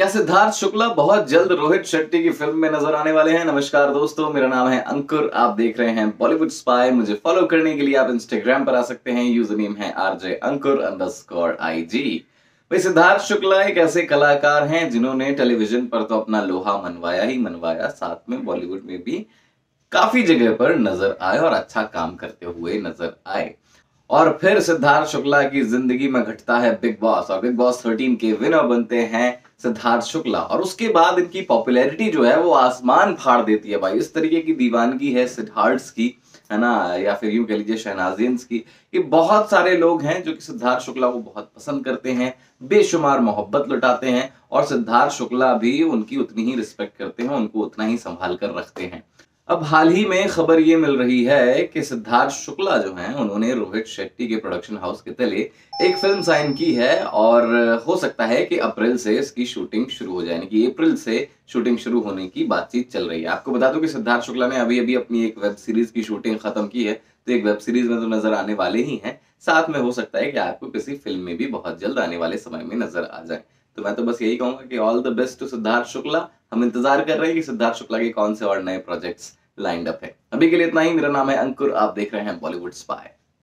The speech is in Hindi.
क्या सिद्धार्थ शुक्ला बहुत जल्द रोहित शेट्टी की फ़िल्म में नज़र आने वाले हैं? नमस्कार दोस्तों, मेरा नाम है अंकुर। आप देख रहे हैं बॉलीवुड स्पाई मुझे फॉलो करने के लिए आप इंस्टाग्राम पर आ सकते हैं। यूज़र नेम है आरजे अंकुर अंडरस्कोर आईजी भाई, सिद्धार्थ शुक्ला एक ऐसे कलाकार हैं जिन्होंने टेलीविज़न पर तो अपना लोहा मनवाया ही मनवाया, साथ में बॉलीवुड में भी काफ़ी जगह पर नज़र आए और अच्छा काम करते हुए नज़र आए। और फिर सिद्धार्थ शुक्ला की ज़िंदगी में घटता है बिग बॉस और बिग बॉस थर्टीन के विनर बनते हैं सिद्धार्थ शुक्ला। और उसके बाद इनकी पॉपुलैरिटी जो है, वो आसमान फाड़ देती है भाई। इस तरीके की दीवानगी है सिद्धार्थ की, है ना? या फिर यूँ कह लीजिए शहनाजियंस की। कि बहुत सारे लोग हैं जो कि सिद्धार्थ शुक्ला को बहुत पसंद करते हैं, बेशुमार मोहब्बत लुटाते हैं, और सिद्धार्थ शुक्ला भी उनकी उतनी ही रिस्पेक्ट करते हैं, उनको उतना ही संभाल कर रखते हैं। अब हाल ही में खबर ये मिल रही है कि सिद्धार्थ शुक्ला जो हैं, उन्होंने रोहित शेट्टी के प्रोडक्शन हाउस के तले एक फ़िल्म साइन की है और हो सकता है कि अप्रैल से इसकी शूटिंग शुरू हो जाए, यानी कि अप्रैल से शूटिंग शुरू होने की बातचीत चल रही है। आपको बता दूँ कि सिद्धार्थ शुक्ला ने अभी अभी अपनी एक वेब सीरीज़ की शूटिंग खत्म की है तो एक वेब सीरीज़ में तो नज़र आने वाले ही हैं। साथ में हो सकता है कि आपको किसी फ़िल्म में भी बहुत जल्द आने वाले समय में नज़र आ जाए। तो मैं तो बस यही कहूँगा कि all the best to Siddharth Shukla. हम इंतज़ार कर रहे हैं कि सिद्धार्थ शुक्ला के कौन से और नए प्रोजेक्ट्स लाइंड अप है। अभी के लिए इतना ही। मेरा नाम है अंकुर। आप देख रहे हैं बॉलीवुड स्पाई।